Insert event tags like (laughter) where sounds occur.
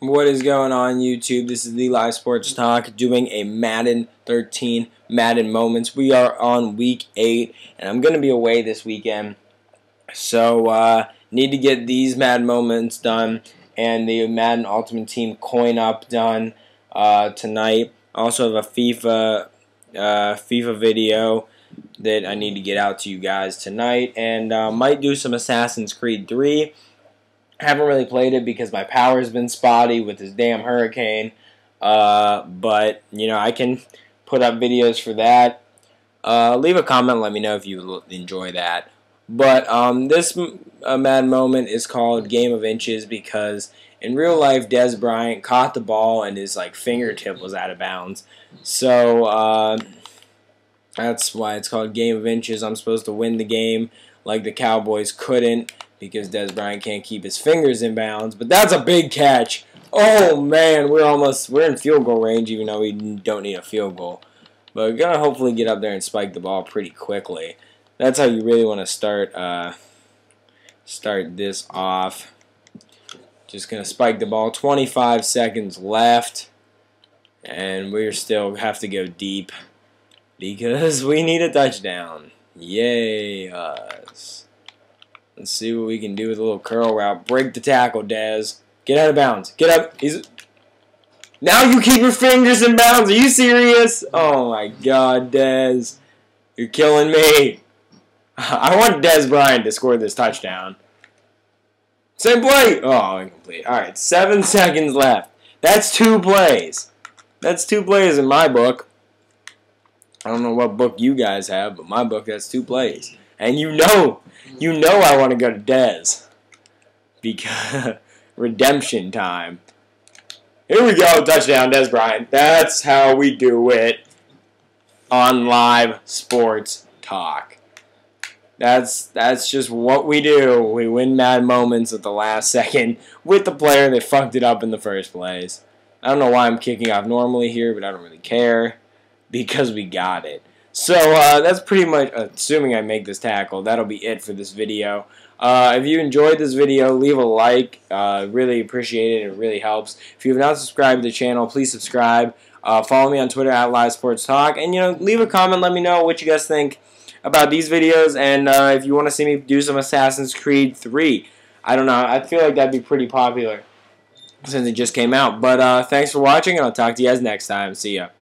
What is going on YouTube? This is the Live Sports Talk doing a Madden 13 Madden Moments. We are on week 8 and I'm going to be away this weekend. So uh, need to get these Madden Moments done and the Madden Ultimate Team coin up done uh, tonight. Also have a FIFA uh, FIFA video that I need to get out to you guys tonight and uh, might do some Assassin's Creed 3 haven't really played it because my power's been spotty with this damn hurricane. Uh, but, you know, I can put up videos for that. Uh, leave a comment, let me know if you enjoy that. But um, this uh, mad moment is called Game of Inches because in real life, Dez Bryant caught the ball and his like fingertip was out of bounds. So uh, that's why it's called Game of Inches. I'm supposed to win the game like the Cowboys couldn't because Dez Bryant can't keep his fingers in bounds. But that's a big catch. Oh man, we're almost we're in field goal range, even though we don't need a field goal. But we're gonna hopefully get up there and spike the ball pretty quickly. That's how you really want to start uh, start this off. Just gonna spike the ball. 25 seconds left, and we still have to go deep because (laughs) we need a touchdown. Yay us. Let's see what we can do with a little curl route. Break the tackle, Dez. Get out of bounds. Get up. He's now you keep your fingers in bounds. Are you serious? Oh my God, Dez. You're killing me. (laughs) I want Dez Bryant to score this touchdown. Same play. Oh, incomplete. All right, seven seconds left. That's two plays. That's two plays in my book. I don't know what book you guys have, but my book that's two plays. And you know, you know I want to go to Dez. Because (laughs) redemption time. Here we go, touchdown, Dez Bryant. That's how we do it on live sports talk. That's that's just what we do. We win mad moments at the last (laughs) second with the player that fucked it up in the first place. I don't know why I'm kicking off normally here, but I don't really care because we got it. So uh, that's pretty much, assuming I make this tackle, that'll be it for this video. Uh, if you enjoyed this video, leave a like. Uh, really appreciate it. It really helps. If you have not subscribed to the channel, please subscribe. Uh, follow me on Twitter at Live Sports Talk. And, you know, leave a comment. Let me know what you guys think about these videos. And uh, if you want to see me do some Assassin's Creed 3. I don't know. I feel like that'd be pretty popular since it just came out. But uh, thanks for watching, and I'll talk to you guys next time. See ya.